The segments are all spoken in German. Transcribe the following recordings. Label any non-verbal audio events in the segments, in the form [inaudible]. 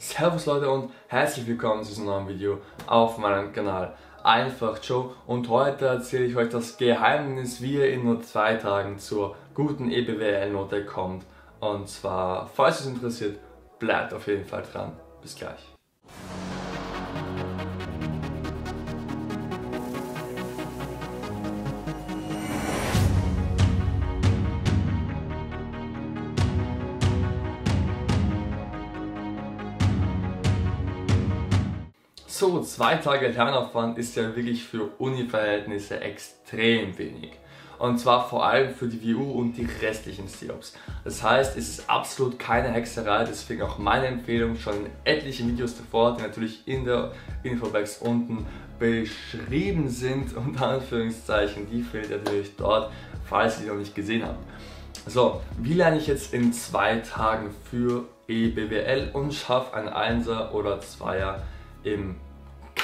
Servus Leute und herzlich willkommen zu diesem neuen Video auf meinem Kanal Einfach Joe und heute erzähle ich euch das Geheimnis, wie ihr in nur zwei Tagen zur guten EBWL-Note kommt. Und zwar, falls es interessiert, bleibt auf jeden Fall dran. Bis gleich. So, zwei Tage Lernaufwand ist ja wirklich für Uni-Verhältnisse extrem wenig. Und zwar vor allem für die WU und die restlichen SEOPs. Das heißt, es ist absolut keine Hexerei, deswegen auch meine Empfehlung, schon in etliche Videos davor, die natürlich in der Infobox unten beschrieben sind, unter Anführungszeichen, die fehlt natürlich dort, falls ihr die noch nicht gesehen habt. So, wie lerne ich jetzt in zwei Tagen für EBWL und schaffe einen Einser oder Zweier im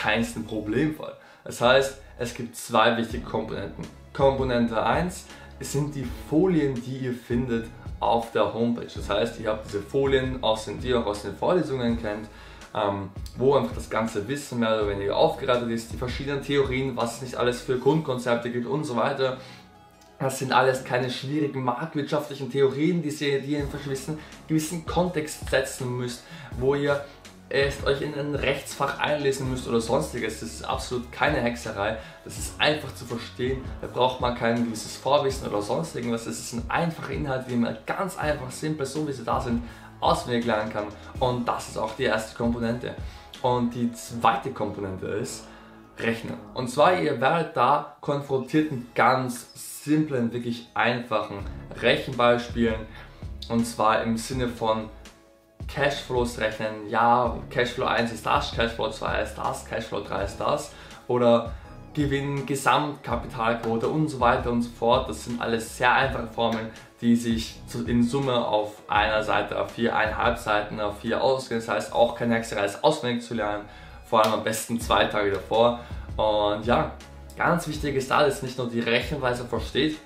keinsten Problemfall. Das heißt, es gibt zwei wichtige Komponenten. Komponente 1 sind die Folien, die ihr findet auf der Homepage. Das heißt, ihr habt diese Folien, aus den, die ihr auch aus den Vorlesungen kennt, ähm, wo einfach das ganze Wissen mehr oder weniger aufgereitet ist, die verschiedenen Theorien, was es nicht alles für Grundkonzepte gibt und so weiter. Das sind alles keine schwierigen marktwirtschaftlichen Theorien, die ihr, die ihr in einen gewissen Kontext setzen müsst, wo ihr erst euch in ein Rechtsfach einlesen müsst oder sonstiges. Das ist absolut keine Hexerei. Das ist einfach zu verstehen. Da braucht man kein gewisses Vorwissen oder sonst irgendwas. Das ist ein einfacher Inhalt, wie man ganz einfach, simpel, so wie sie da sind, auswendig lernen kann. Und das ist auch die erste Komponente. Und die zweite Komponente ist Rechnen. Und zwar, ihr werdet da konfrontiert mit ganz simplen, wirklich einfachen Rechenbeispielen. Und zwar im Sinne von Cashflows rechnen, ja, Cashflow 1 ist das, Cashflow 2 ist das, Cashflow 3 ist das oder Gewinn, Gesamtkapitalquote und so weiter und so fort. Das sind alles sehr einfache Formeln, die sich in Summe auf einer Seite, auf vier, eineinhalb Seiten, auf vier ausgehen. Das heißt, auch keine Hexerei ist auswendig zu lernen, vor allem am besten zwei Tage davor. Und ja, ganz wichtig ist da, dass nicht nur die Rechenweise versteht,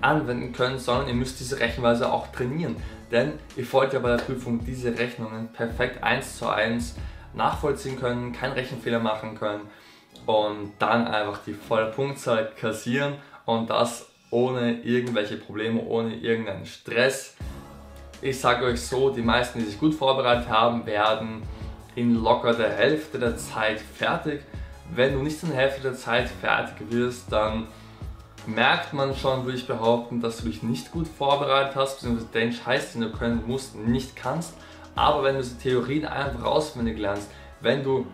anwenden können, sondern ihr müsst diese Rechenweise auch trainieren. Denn ihr wollt ja bei der Prüfung diese Rechnungen perfekt eins zu eins nachvollziehen können, keinen Rechenfehler machen können und dann einfach die volle Punktzahl kassieren und das ohne irgendwelche Probleme, ohne irgendeinen Stress. Ich sage euch so, die meisten, die sich gut vorbereitet haben, werden in locker der Hälfte der Zeit fertig. Wenn du nicht in der Hälfte der Zeit fertig wirst, dann merkt man schon, würde ich behaupten, dass du dich nicht gut vorbereitet hast, beziehungsweise den Scheiß, den du können musst, nicht kannst. Aber wenn du diese Theorien einfach auswendig lernst, wenn du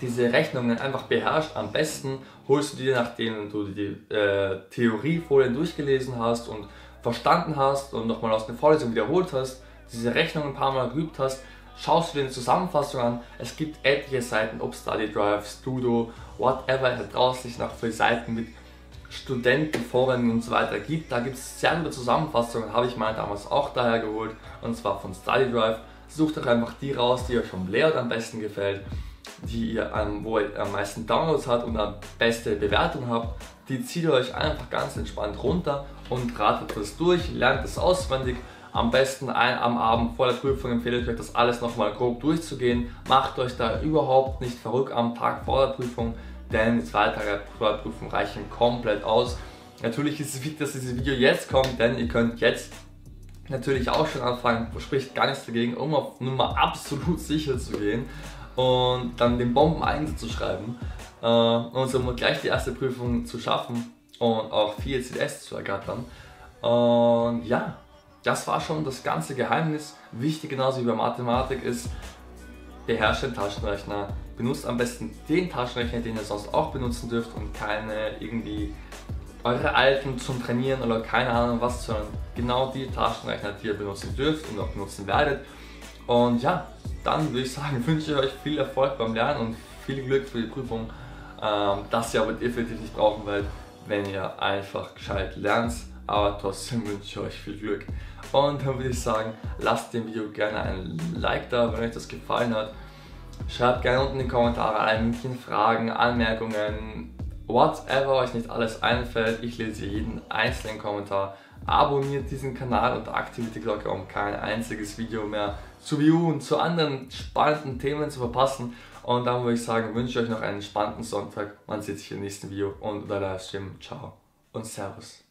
diese Rechnungen einfach beherrschst, am besten holst du dir, nachdem du die äh, Theoriefolien durchgelesen hast und verstanden hast und nochmal aus der Vorlesung wiederholt hast, diese Rechnungen ein paar Mal geübt hast, schaust du dir eine Zusammenfassung an. Es gibt etliche Seiten, ob Study Drive, Studo, whatever, da draußen sich nach für Seiten mit Studentenforen und so weiter gibt. Da gibt es sehr gute Zusammenfassungen, habe ich mal damals auch daher geholt und zwar von Study Drive. Sucht euch einfach die raus, die euch vom Layout am besten gefällt, die ihr am, wo ihr am meisten Downloads hat und am beste Bewertung habt. Die zieht ihr euch einfach ganz entspannt runter und ratet das durch, lernt es auswendig. Am besten ein, am Abend vor der Prüfung empfehle ich euch das alles nochmal grob durchzugehen. Macht euch da überhaupt nicht verrückt am Tag vor der Prüfung denn zwei Tage Vorprüfung reichen komplett aus. Natürlich ist es wichtig, dass dieses Video jetzt kommt, denn ihr könnt jetzt natürlich auch schon anfangen, spricht gar nichts dagegen, um auf Nummer absolut sicher zu gehen und dann den Bomben einzuschreiben äh, und somit gleich die erste Prüfung zu schaffen und auch vier CDS zu ergattern. Und ja, das war schon das ganze Geheimnis. Wichtig genauso wie bei Mathematik ist, beherrscht den Taschenrechner, benutzt am besten den Taschenrechner, den ihr sonst auch benutzen dürft und keine irgendwie eure alten zum Trainieren oder keine Ahnung was, sondern genau die Taschenrechner, die ihr benutzen dürft und auch benutzen werdet. Und ja, dann würde ich sagen, [laughs] wünsche ich euch viel Erfolg beim Lernen und viel Glück für die Prüfung, ähm, das ihr aber definitiv nicht brauchen werdet, wenn ihr einfach gescheit lernt. Aber trotzdem wünsche ich euch viel Glück. Und dann würde ich sagen, lasst dem Video gerne ein Like da, wenn euch das gefallen hat. Schreibt gerne unten in die Kommentare alle möglichen Fragen, Anmerkungen, whatever euch nicht alles einfällt. Ich lese jeden einzelnen Kommentar. Abonniert diesen Kanal und aktiviert die Glocke, um kein einziges Video mehr zu View und zu anderen spannenden Themen zu verpassen. Und dann würde ich sagen, wünsche ich euch noch einen spannenden Sonntag. Man sieht sich im nächsten Video und oder Livestream. Ciao und Servus.